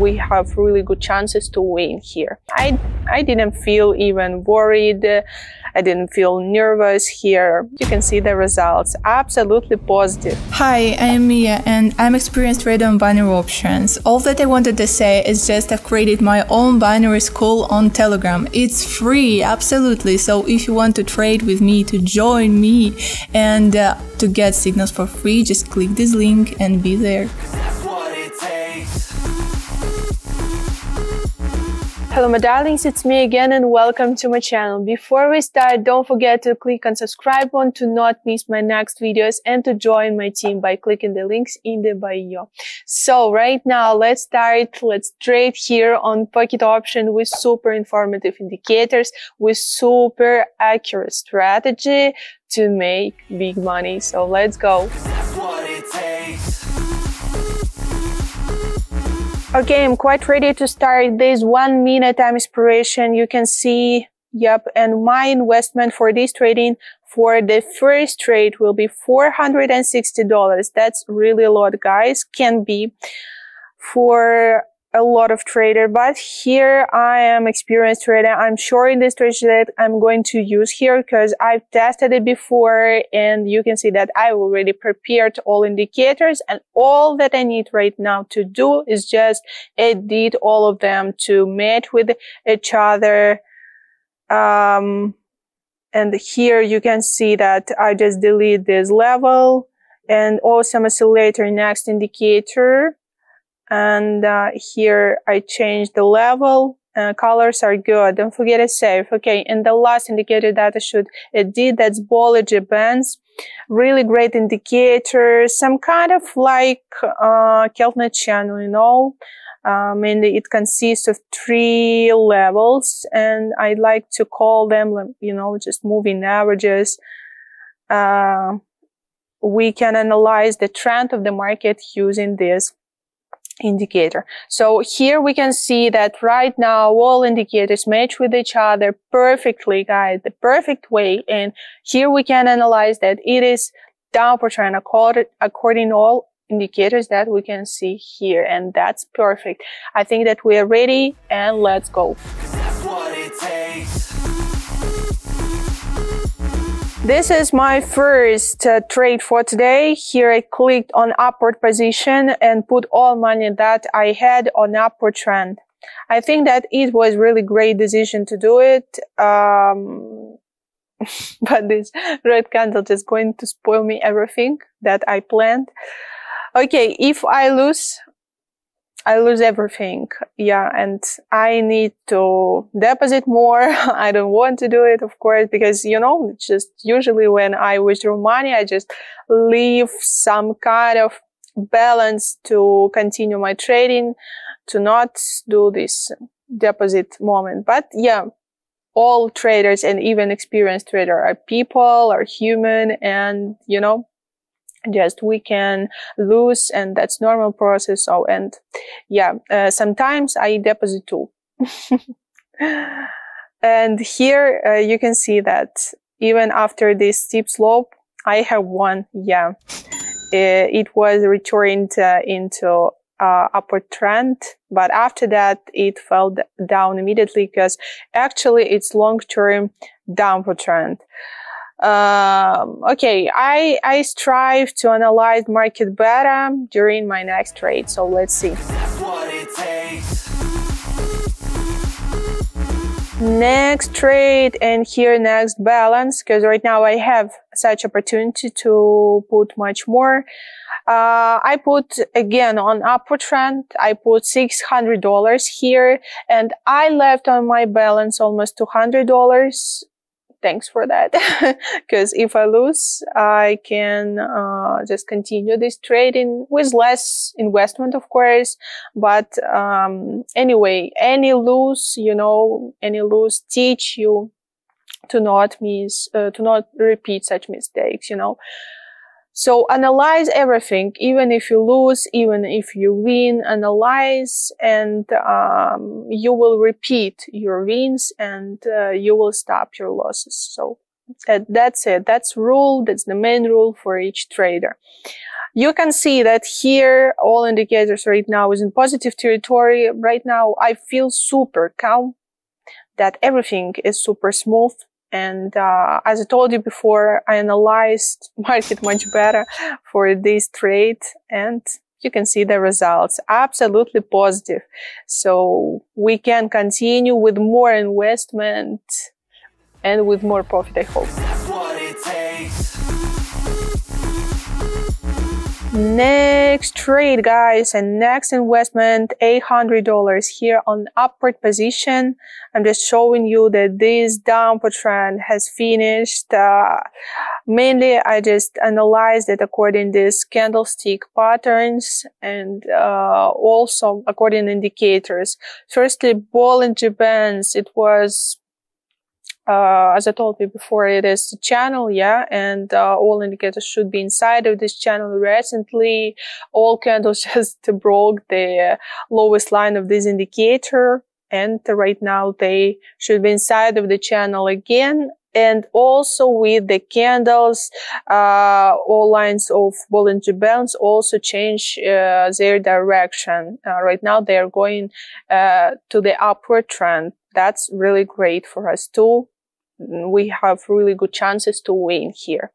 we have really good chances to win here. I, I didn't feel even worried. I didn't feel nervous here. You can see the results. Absolutely positive. Hi, I am Mia and I'm experienced trader on binary options. All that I wanted to say is just I've created my own binary school on Telegram. It's free, absolutely. So if you want to trade with me, to join me and uh, to get signals for free, just click this link and be there. Hello my darlings, it's me again and welcome to my channel. Before we start, don't forget to click on subscribe button to not miss my next videos and to join my team by clicking the links in the bio. So right now, let's start. Let's trade here on pocket option with super informative indicators with super accurate strategy to make big money. So let's go. Okay, I'm quite ready to start this one minute time inspiration. You can see, yep, and my investment for this trading for the first trade will be $460. That's really a lot, guys. Can be for a lot of trader, but here I am experienced trader. I'm sure in this strategy that I'm going to use here because I've tested it before and you can see that I already prepared all indicators and all that I need right now to do is just edit all of them to match with each other. Um, and here you can see that I just delete this level and also oscillator next indicator and uh, here I change the level. Uh, colors are good. Don't forget to save. Okay. And the last indicator that I should edit, that's Bollinger Bands. Really great indicator. Some kind of like, uh, Keltner channel, you know. Um, and it consists of three levels and I like to call them, you know, just moving averages. Uh, we can analyze the trend of the market using this indicator. So here we can see that right now all indicators match with each other perfectly, guys, the perfect way. And here we can analyze that it is downward trend according, according all indicators that we can see here. And that's perfect. I think that we are ready and let's go. This is my first uh, trade for today. Here I clicked on upward position and put all money that I had on upward trend. I think that it was really great decision to do it. Um, but this red candle is going to spoil me everything that I planned. Okay, if I lose, I lose everything. Yeah. And I need to deposit more. I don't want to do it, of course, because, you know, just usually when I withdraw money, I just leave some kind of balance to continue my trading, to not do this deposit moment. But yeah, all traders and even experienced trader are people, are human, and you know, just we can lose and that's normal process so and yeah uh, sometimes i deposit too. And here uh, you can see that even after this steep slope i have one yeah. It, it was returned uh, into uh, upward trend but after that it fell down immediately because actually it's long-term downward trend um, okay, I, I strive to analyze market better during my next trade. So let's see. Next trade and here next balance because right now I have such opportunity to put much more. Uh, I put again on upward trend. I put $600 here and I left on my balance almost $200 thanks for that. Because if I lose, I can uh, just continue this trading with less investment, of course. But um, anyway, any lose, you know, any lose teach you to not miss, uh, to not repeat such mistakes, you know. So analyze everything, even if you lose, even if you win, analyze and um, you will repeat your wins and uh, you will stop your losses. So that, that's it. That's rule. That's the main rule for each trader. You can see that here all indicators right now is in positive territory. Right now I feel super calm that everything is super smooth. And uh, as I told you before, I analyzed market much better for this trade and you can see the results absolutely positive. So we can continue with more investment and with more profit, I hope. Next trade, guys, and next investment, $800 here on upward position. I'm just showing you that this downward trend has finished. Uh, mainly, I just analyzed it according to these candlestick patterns and uh, also according indicators. Firstly, Bollinger Bands, it was uh, as I told you before, it is a channel, yeah, and uh, all indicators should be inside of this channel. Recently, all candles just broke the lowest line of this indicator, and right now they should be inside of the channel again. And also with the candles, uh, all lines of Bollinger Bands also change uh, their direction. Uh, right now they are going uh, to the upward trend. That's really great for us too we have really good chances to win here.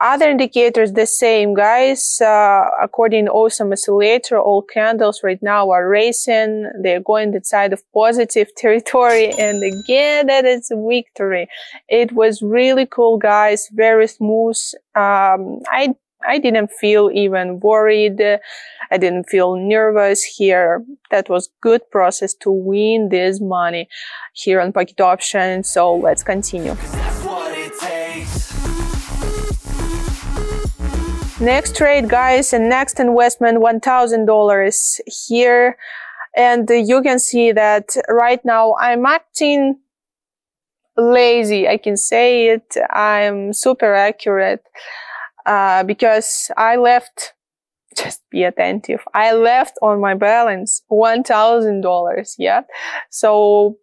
Other indicators, the same, guys. Uh, according to Awesome Oscillator, all candles right now are racing. They're going the side of positive territory. And again, that is a victory. It was really cool, guys. Very smooth. Um, I I didn't feel even worried. I didn't feel nervous here. That was good process to win this money here on Pocket Option. So let's continue. Next trade, guys, and next investment, $1,000 here. And you can see that right now I'm acting lazy. I can say it. I'm super accurate. Uh, because I left, just be attentive. I left on my balance $1,000. Yeah. So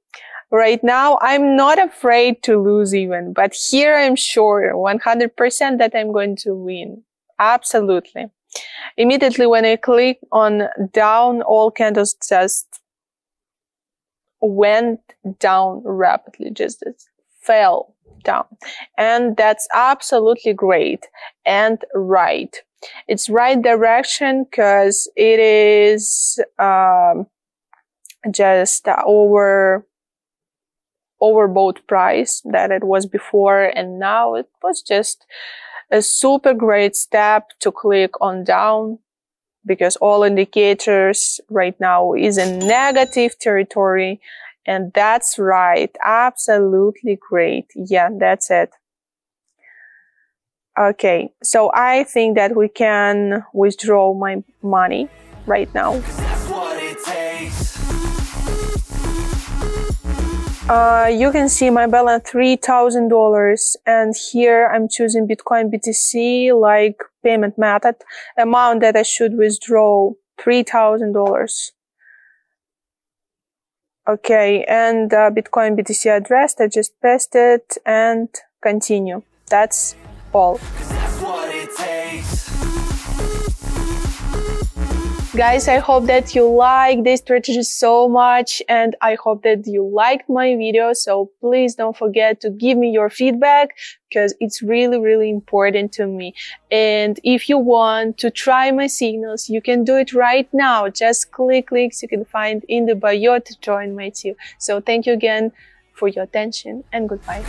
right now I'm not afraid to lose even, but here I'm sure 100% that I'm going to win. Absolutely. Immediately when I click on down, all candles just went down rapidly, just fell down. And that's absolutely great and right. It's right direction because it is um, just over overbought price that it was before and now it was just a super great step to click on down because all indicators right now is in negative territory and that's right. Absolutely great. Yeah, that's it. Okay, so I think that we can withdraw my money right now. Uh, you can see my balance $3,000 and here I'm choosing Bitcoin BTC like payment method amount that I should withdraw $3,000. Okay, and uh, Bitcoin BTC address, I just pasted and continue. That's all. Guys, I hope that you like this strategy so much and I hope that you liked my video. So please don't forget to give me your feedback because it's really, really important to me. And if you want to try my signals, you can do it right now. Just click links you can find in the bio to join my team. So thank you again for your attention and goodbye.